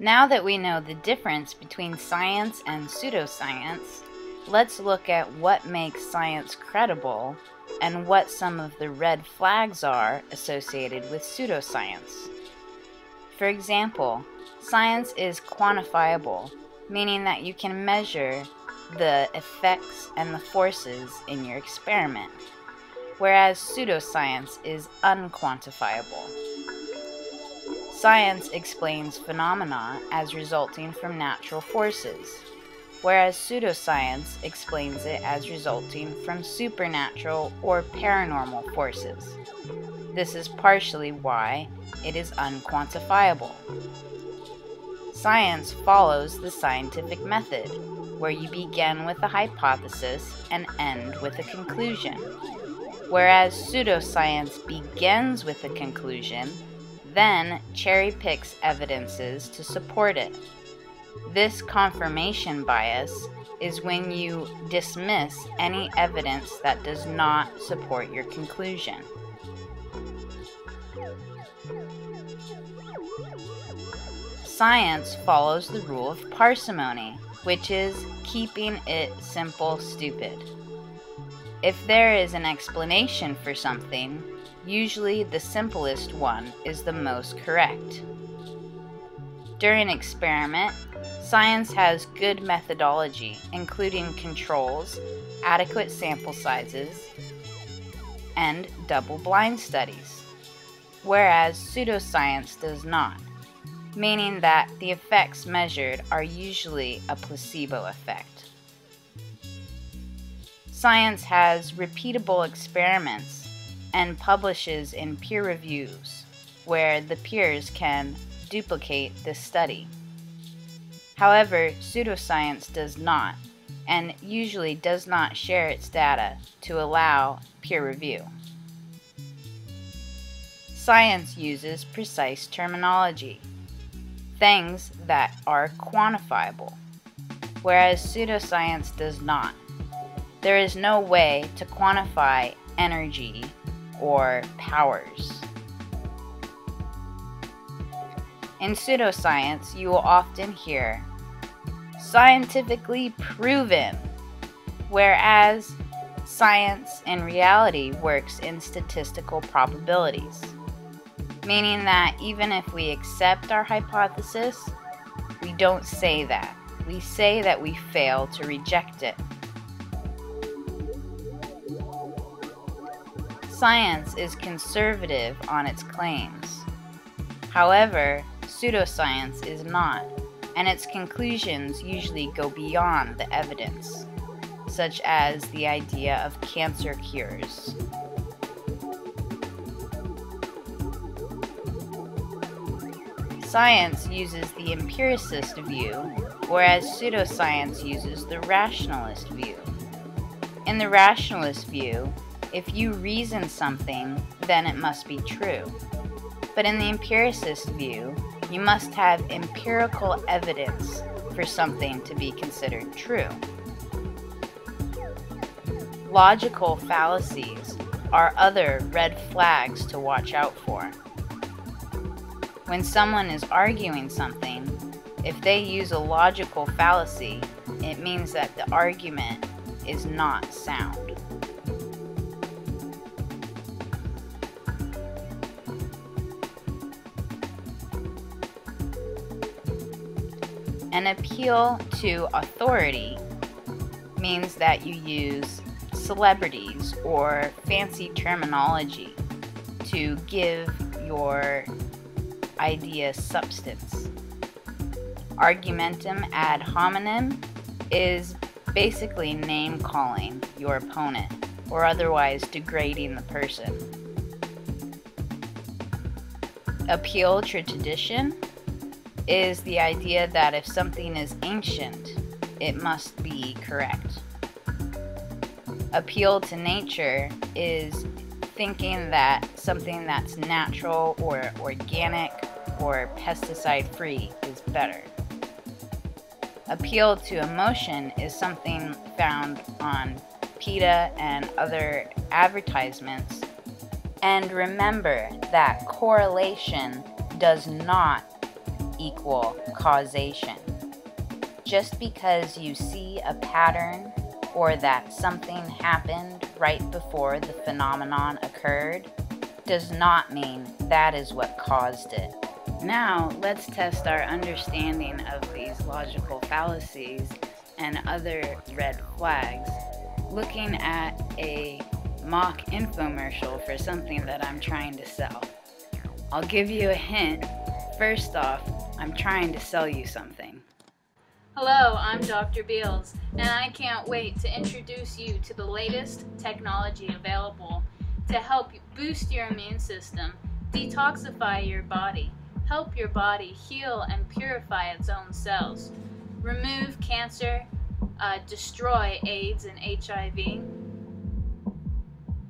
Now that we know the difference between science and pseudoscience, let's look at what makes science credible and what some of the red flags are associated with pseudoscience. For example, science is quantifiable, meaning that you can measure the effects and the forces in your experiment, whereas pseudoscience is unquantifiable. Science explains phenomena as resulting from natural forces, whereas pseudoscience explains it as resulting from supernatural or paranormal forces. This is partially why it is unquantifiable. Science follows the scientific method, where you begin with a hypothesis and end with a conclusion, whereas pseudoscience begins with a conclusion then cherry picks evidences to support it. This confirmation bias is when you dismiss any evidence that does not support your conclusion. Science follows the rule of parsimony, which is keeping it simple stupid. If there is an explanation for something, Usually, the simplest one is the most correct. During experiment, science has good methodology, including controls, adequate sample sizes, and double blind studies, whereas pseudoscience does not, meaning that the effects measured are usually a placebo effect. Science has repeatable experiments and publishes in peer reviews, where the peers can duplicate this study. However, pseudoscience does not, and usually does not share its data to allow peer review. Science uses precise terminology, things that are quantifiable, whereas pseudoscience does not. There is no way to quantify energy or powers. In pseudoscience, you will often hear scientifically proven, whereas science in reality works in statistical probabilities, meaning that even if we accept our hypothesis, we don't say that. We say that we fail to reject it. Science is conservative on its claims. However, pseudoscience is not, and its conclusions usually go beyond the evidence, such as the idea of cancer cures. Science uses the empiricist view, whereas pseudoscience uses the rationalist view. In the rationalist view, if you reason something, then it must be true. But in the empiricist view, you must have empirical evidence for something to be considered true. Logical fallacies are other red flags to watch out for. When someone is arguing something, if they use a logical fallacy, it means that the argument is not sound. An appeal to authority means that you use celebrities or fancy terminology to give your idea substance. Argumentum ad hominem is basically name calling your opponent or otherwise degrading the person. Appeal to tradition is the idea that if something is ancient, it must be correct. Appeal to nature is thinking that something that's natural or organic or pesticide free is better. Appeal to emotion is something found on PETA and other advertisements. And remember that correlation does not equal causation. Just because you see a pattern or that something happened right before the phenomenon occurred does not mean that is what caused it. Now, let's test our understanding of these logical fallacies and other red flags looking at a mock infomercial for something that I'm trying to sell. I'll give you a hint. First off, I'm trying to sell you something. Hello, I'm Dr. Beals, and I can't wait to introduce you to the latest technology available to help boost your immune system, detoxify your body, help your body heal and purify its own cells, remove cancer, uh, destroy AIDS and HIV,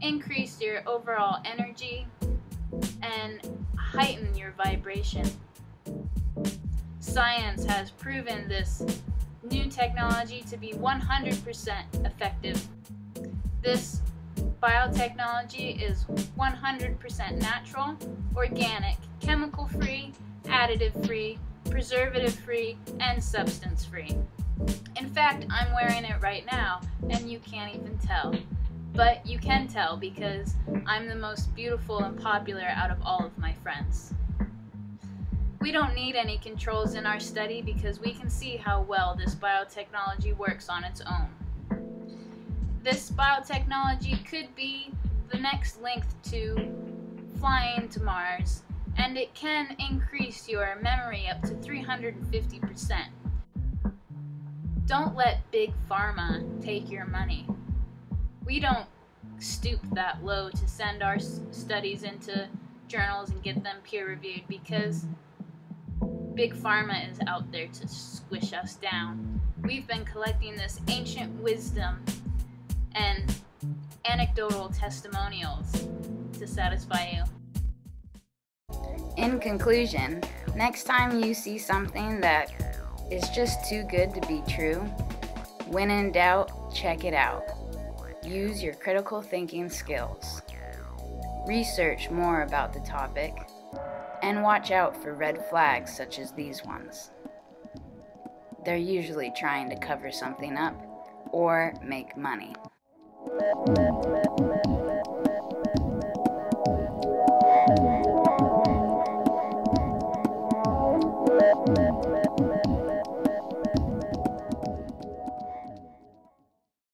increase your overall energy, and heighten your vibration. Science has proven this new technology to be 100% effective. This biotechnology is 100% natural, organic, chemical free, additive free, preservative free, and substance free. In fact, I'm wearing it right now, and you can't even tell. But you can tell because I'm the most beautiful and popular out of all of my friends. We don't need any controls in our study because we can see how well this biotechnology works on its own. This biotechnology could be the next link to flying to Mars, and it can increase your memory up to 350%. Don't let Big Pharma take your money. We don't stoop that low to send our studies into journals and get them peer reviewed because Big Pharma is out there to squish us down. We've been collecting this ancient wisdom and anecdotal testimonials to satisfy you. In conclusion, next time you see something that is just too good to be true, when in doubt, check it out. Use your critical thinking skills. Research more about the topic, and watch out for red flags such as these ones. They're usually trying to cover something up or make money.